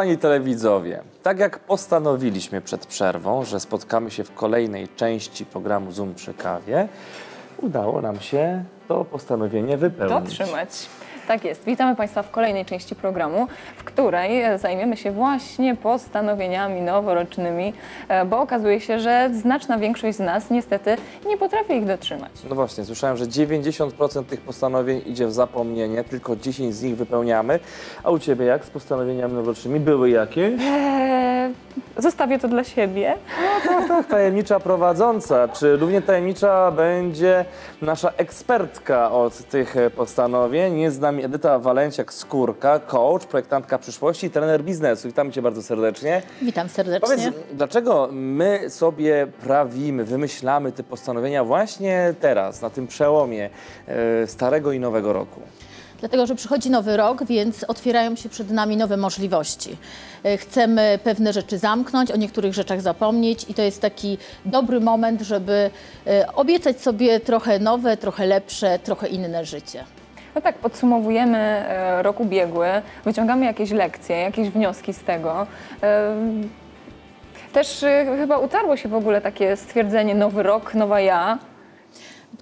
Kochani telewidzowie, tak jak postanowiliśmy przed przerwą, że spotkamy się w kolejnej części programu Zoom przy kawie, udało nam się to postanowienie wypełnić. Dotrzymać. Tak jest. Witamy Państwa w kolejnej części programu, w której e, zajmiemy się właśnie postanowieniami noworocznymi, e, bo okazuje się, że znaczna większość z nas niestety nie potrafi ich dotrzymać. No właśnie, słyszałem, że 90% tych postanowień idzie w zapomnienie, tylko 10 z nich wypełniamy. A u Ciebie jak z postanowieniami noworocznymi? Były jakieś? Eee, zostawię to dla siebie. Tak, tak, tajemnicza prowadząca. Czy równie tajemnicza będzie nasza ekspertka od tych postanowień? Jest z nami Edyta Walenciak-Skórka, coach, projektantka przyszłości i trener biznesu. Witamy Cię bardzo serdecznie. Witam serdecznie. Powiedz, dlaczego my sobie prawimy, wymyślamy te postanowienia właśnie teraz, na tym przełomie e, starego i nowego roku? Dlatego, że przychodzi nowy rok, więc otwierają się przed nami nowe możliwości. E, Chcemy pewne rzeczy zamknąć, o niektórych rzeczach zapomnieć i to jest taki dobry moment, żeby e, obiecać sobie trochę nowe, trochę lepsze, trochę inne życie. No tak, podsumowujemy e, rok ubiegły, wyciągamy jakieś lekcje, jakieś wnioski z tego. Też chyba utarło się w ogóle takie stwierdzenie nowy rok, nowa ja.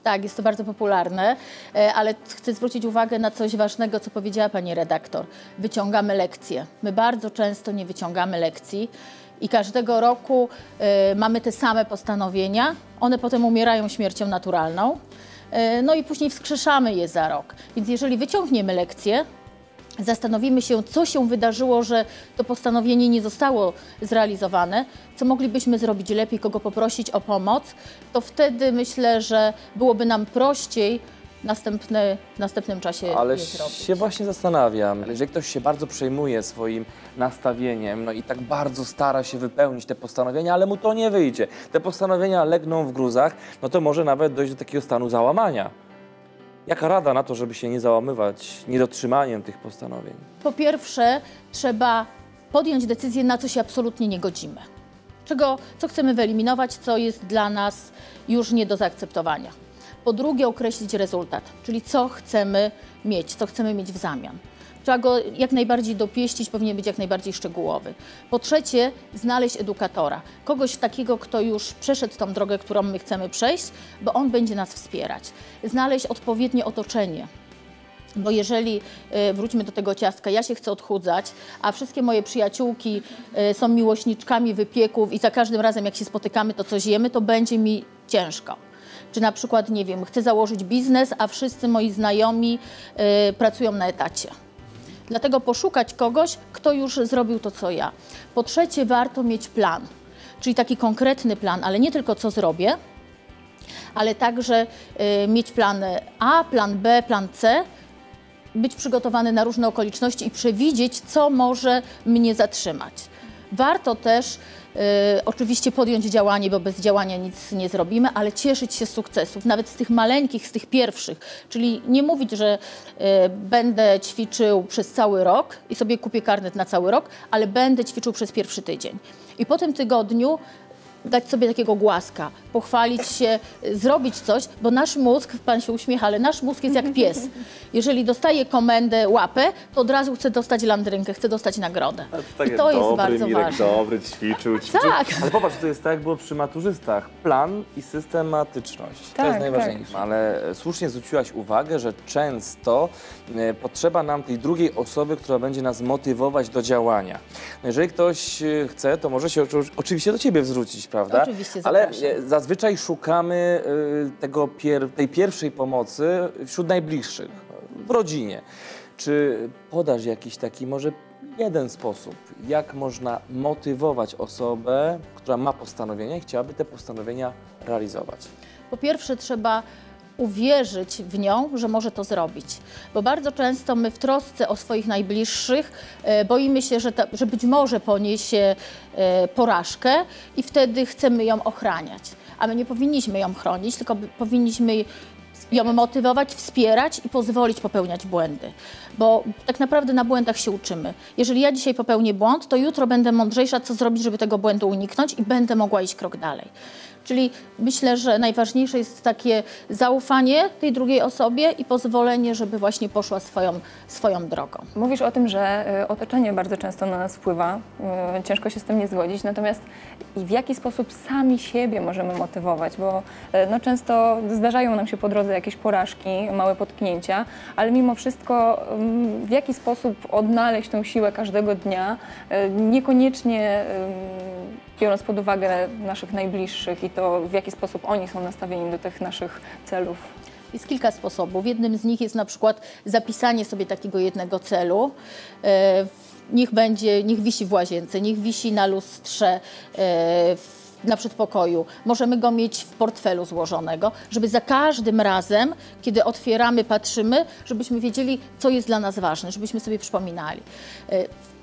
Tak, jest to bardzo popularne, e, ale chcę zwrócić uwagę na coś ważnego, co powiedziała pani redaktor. Wyciągamy lekcje. My bardzo często nie wyciągamy lekcji i każdego roku e, mamy te same postanowienia. One potem umierają śmiercią naturalną. E, No i później wskrzeszamy je za rok. Więc jeżeli wyciągniemy lekcje, zastanowimy się, co się wydarzyło, że to postanowienie nie zostało zrealizowane, co moglibyśmy zrobić lepiej, kogo poprosić o pomoc, to wtedy myślę, że byłoby nam prościej następny, w następnym czasie Ale je zrobić. się właśnie zastanawiam, jeżeli ktoś się bardzo przejmuje swoim nastawieniem, no i tak bardzo stara się wypełnić te postanowienia, ale mu to nie wyjdzie, te postanowienia legną w gruzach, no to może nawet dojść do takiego stanu załamania. Jaka rada na to, żeby się nie załamywać niedotrzymaniem tych postanowień? Po pierwsze, trzeba podjąć decyzję, na co się absolutnie nie godzimy. Czego, co chcemy wyeliminować, co jest dla nas już nie do zaakceptowania. Po drugie, określić rezultat, czyli co chcemy mieć, co chcemy mieć w zamian. Trzeba go jak najbardziej dopieścić, powinien być jak najbardziej szczegółowy. Po trzecie, znaleźć edukatora, kogoś takiego, kto już przeszedł tą drogę, którą my chcemy przejść, bo on będzie nas wspierać. Znaleźć odpowiednie otoczenie, bo jeżeli, y, wróćmy do tego ciastka, ja się chcę odchudzać, a wszystkie moje przyjaciółki y, są miłośniczkami wypieków i za każdym razem jak się spotykamy, to coś jemy, to będzie mi ciężko. Czy na przykład, nie wiem, chcę założyć biznes, a wszyscy moi znajomi y, pracują na etacie. Dlatego poszukać kogoś, kto już zrobił to, co ja. Po trzecie, warto mieć plan, czyli taki konkretny plan, ale nie tylko co zrobię, ale także y, mieć plan A, plan B, plan C, być przygotowany na różne okoliczności i przewidzieć, co może mnie zatrzymać. Warto też oczywiście podjąć działanie, bo bez działania nic nie zrobimy, ale cieszyć się z sukcesów, nawet z tych maleńkich, z tych pierwszych. Czyli nie mówić, że y, będę ćwiczył przez cały rok i sobie kupię karnet na cały rok, ale będę ćwiczył przez pierwszy tydzień. I po tym tygodniu dać sobie takiego głaska, pochwalić się, zrobić coś, bo nasz mózg, pan się uśmiecha, ale nasz mózg jest jak pies. Jeżeli dostaje komendę łapę, to od razu chce dostać landrynkę, chce dostać nagrodę. I to jest bardzo ważne. dobry, ćwiczył, ćwiczył. Tak. Ale popatrz, to jest tak jak było przy maturzystach. Plan i systematyczność. to Tak, jest najważniejsze. Ale e, słusznie zwróciłaś uwagę, że często e, potrzeba nam tej drugiej osoby, która będzie nas motywować do działania. No jeżeli ktoś e, chce, to może się oczy- oczywiście do ciebie zwrócić, prawda? Oczywiście, Ale zapraszam. e, zazwyczaj szukamy e, tego pier- tej pierwszej pomocy wśród najbliższych, w rodzinie. Czy podasz jakiś taki może jeden sposób, jak można motywować osobę, która ma postanowienia i chciałaby te postanowienia realizować? Po pierwsze trzeba uwierzyć w nią, że może to zrobić. Bo bardzo często my w trosce o swoich najbliższych e, boimy się, że, ta, że być może poniesie e, porażkę i wtedy chcemy ją ochraniać. A my nie powinniśmy ją chronić, tylko powinniśmy ją motywować, wspierać i pozwolić popełniać błędy. Bo tak naprawdę na błędach się uczymy. Jeżeli ja dzisiaj popełnię błąd, to jutro będę mądrzejsza, co zrobić, żeby tego błędu uniknąć i będę mogła iść krok dalej. Czyli myślę, że najważniejsze jest takie zaufanie tej drugiej osobie i pozwolenie, żeby właśnie poszła swoją, swoją drogą. Mówisz o tym, że y, otoczenie bardzo często na nas wpływa, y, ciężko się z tym nie zgodzić, natomiast w jaki sposób sami siebie możemy motywować, bo y, no, często zdarzają nam się po drodze jakieś porażki, małe potknięcia, ale mimo wszystko w jaki sposób odnaleźć tą siłę każdego dnia, niekoniecznie biorąc pod uwagę naszych najbliższych i to w jaki sposób oni są nastawieni do tych naszych celów. Jest kilka sposobów. Jednym z nich jest na przykład zapisanie sobie takiego jednego celu. E, Niech będzie, niech wisi w łazience, niech wisi na lustrze e, na przedpokoju. Możemy go mieć w portfelu złożonego, żeby za każdym razem, kiedy otwieramy, patrzymy, żebyśmy wiedzieli, co jest dla nas ważne, żebyśmy sobie przypominali.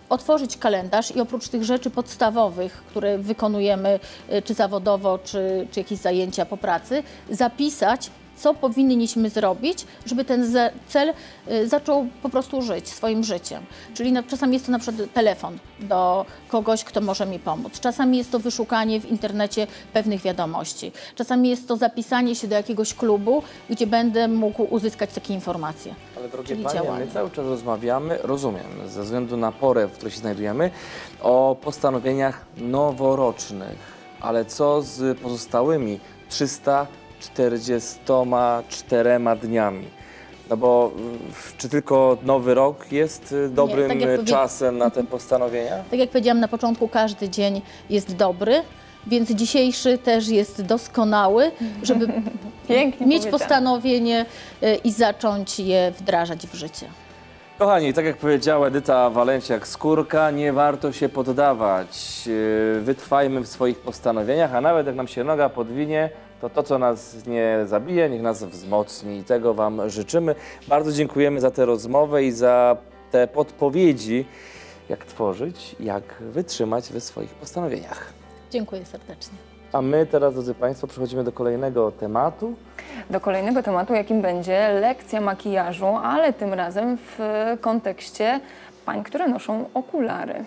Otworzyć kalendarz i oprócz tych rzeczy podstawowych, które wykonujemy e, czy zawodowo, czy, czy jakieś zajęcia po pracy, zapisać co powinniśmy zrobić, żeby ten cel y, zaczął po prostu żyć swoim życiem. Czyli na, czasami jest to na przykład telefon do kogoś, kto może mi pomóc. Czasami jest to wyszukanie w internecie pewnych wiadomości. Czasami jest to zapisanie się do jakiegoś klubu, gdzie będę mógł uzyskać takie informacje. Ale drogie Czyli panie, działanie. my cały czas rozmawiamy, rozumiem, ze względu na porę, w której się znajdujemy, o postanowieniach noworocznych. Ale co z pozostałymi 344 dniami? No bo y, czy tylko nowy rok jest y, dobrym tak jak y, powie- czasem na te postanowienia? Tak jak powiedziałam na początku, każdy dzień jest dobry, więc dzisiejszy też jest doskonały, żeby Pięknie mieć postanowienie y, i zacząć je wdrażać w życie. Kochani, tak jak powiedziała Edyta Walenciak-Skórka, nie warto się poddawać. Yy, Wytrwajmy w swoich postanowieniach, a nawet jak nam się noga podwinie, to to, co nas nie zabije, niech nas wzmocni. I tego Wam życzymy. Bardzo dziękujemy za tę rozmowę i za te podpowiedzi, jak tworzyć, jak wytrzymać we swoich postanowieniach. Dziękuję serdecznie. A my teraz, drodzy Państwo, przechodzimy do kolejnego tematu. do kolejnego tematu, jakim będzie lekcja makijażu, ale tym razem w kontekście pań, które noszą okulary.